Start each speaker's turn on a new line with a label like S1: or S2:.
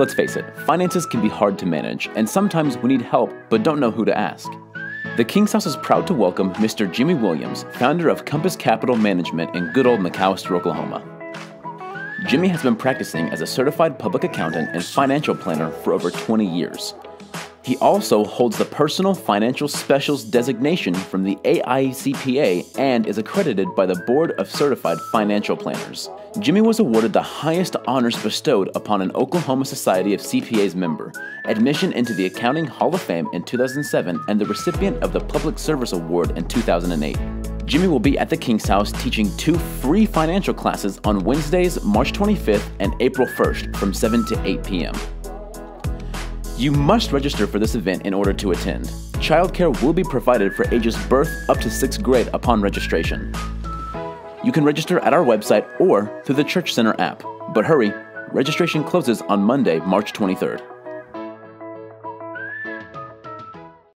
S1: Let's face it, finances can be hard to manage, and sometimes we need help but don't know who to ask. The King's House is proud to welcome Mr. Jimmy Williams, founder of Compass Capital Management in good old McAlester, Oklahoma. Jimmy has been practicing as a certified public accountant and financial planner for over 20 years. He also holds the Personal Financial Specialist designation from the AICPA and is accredited by the Board of Certified Financial Planners. Jimmy was awarded the highest honors bestowed upon an Oklahoma Society of CPAs member, admission into the Accounting Hall of Fame in 2007, and the recipient of the Public Service Award in 2008. Jimmy will be at the King's House teaching two free financial classes on Wednesdays, March 25th and April 1st from 7 to 8 p.m. You must register for this event in order to attend. Childcare will be provided for ages birth up to 6th grade upon registration. You can register at our website or through the Church Center app. But hurry, registration closes on Monday, March 23rd.